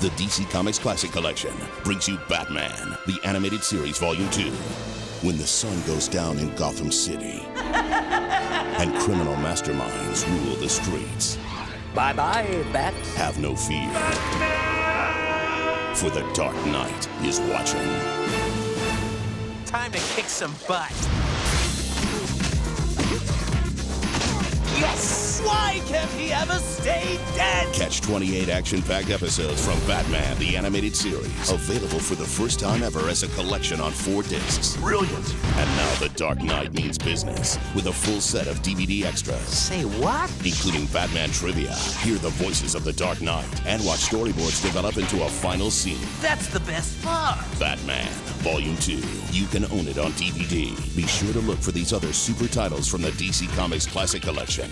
The DC Comics Classic Collection brings you Batman, the animated series, Volume 2. When the sun goes down in Gotham City and criminal masterminds rule the streets, Bye bye, Bat. have no fear. For the Dark Knight is watching. Time to kick some butt. Why can't he ever stay dead? Catch 28 action packed episodes from Batman, the animated series, available for the first time ever as a collection on four discs. Brilliant. And now The Dark Knight means business with a full set of DVD extras. Say what? including Batman trivia. Hear the voices of the Dark Knight and watch storyboards develop into a final scene. That's the best part. Batman, Volume 2. You can own it on DVD. Be sure to look for these other super titles from the DC Comics Classic Collection.